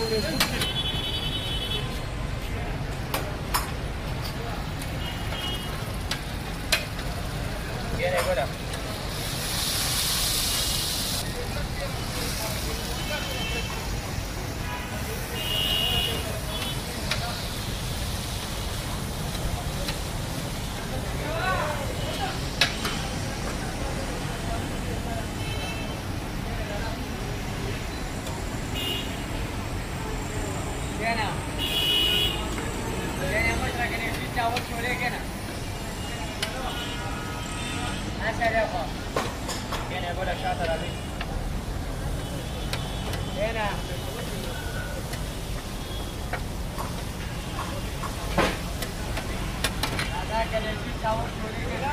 La चावल छोड़ेंगे ना ऐसा देखो बोला शाह तराबी ये ना चावल छोड़ेंगे ना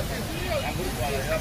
Gracias.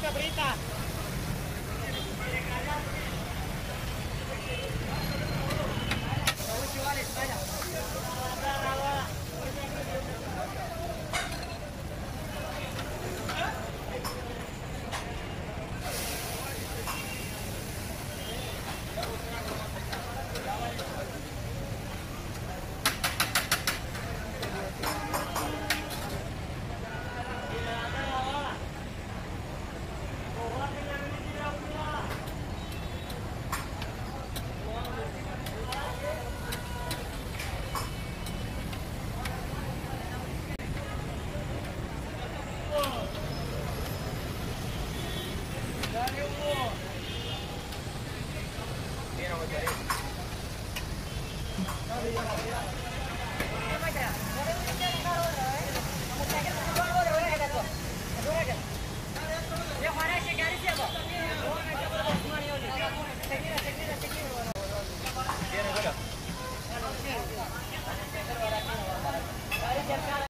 ¿Se Vale, ver!